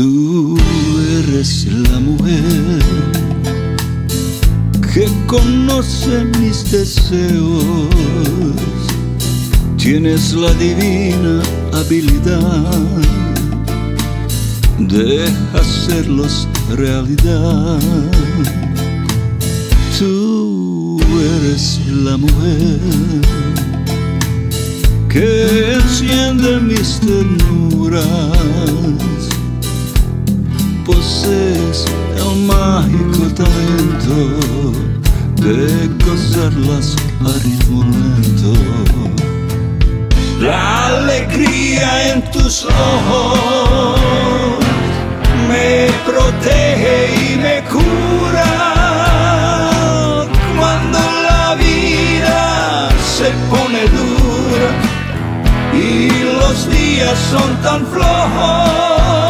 Tú eres la mujer que conoce mis deseos. Tienes la divina habilidad de hacerlos realidad. Tú eres la mujer que enciende mis ternuras el mágico talento de gozarlas a ritmo lento. La alegría en tus ojos me protege y me cura cuando la vida se pone dura y los días son tan flojos.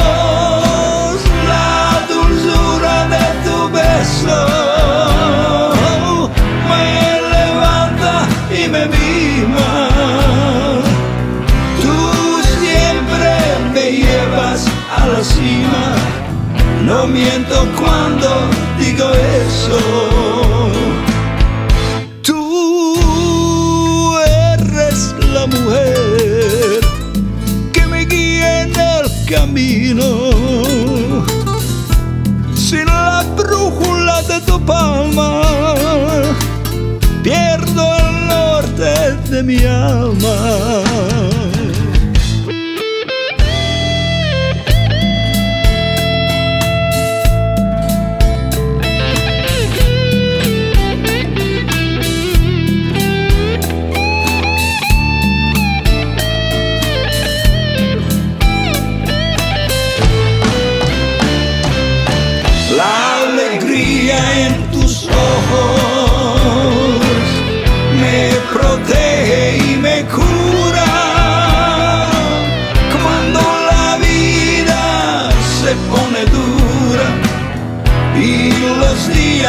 No miento cuando digo eso. Tú eres la mujer que me guía en el camino. Sin la brújula de tu palma, pierdo el norte de mi alma.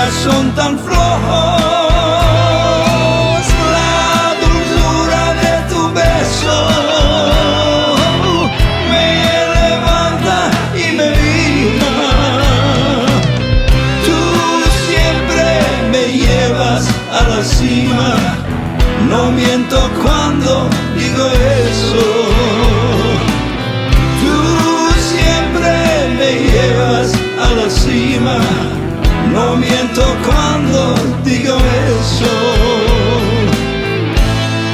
Son tan flojos. La dulzura de tu beso me levanta y me vibra. Tú siempre me llevas a la cima, no miento cuando digo eso. Miento cuando digo eso.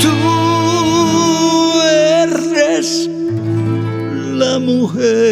Tú eres la mujer